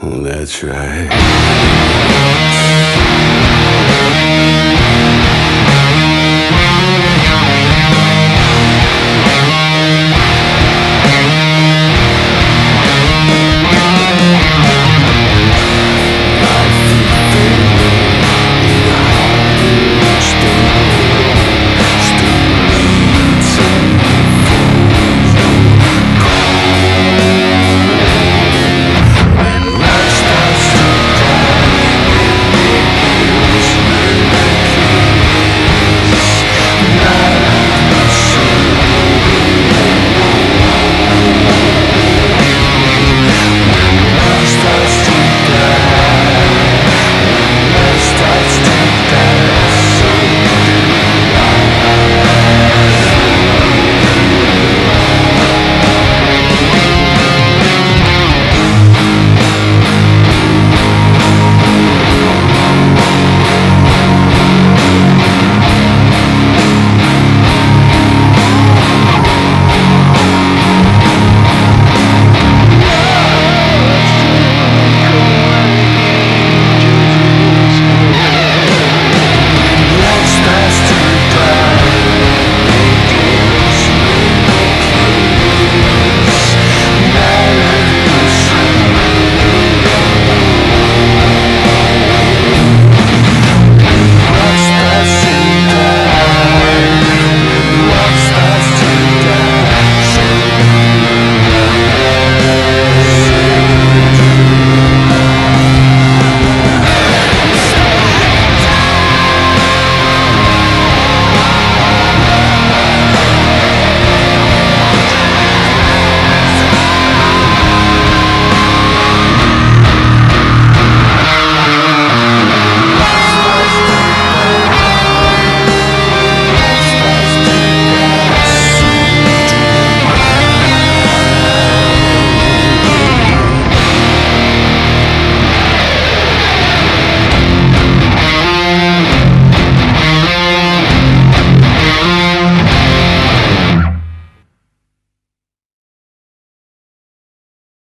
That's right.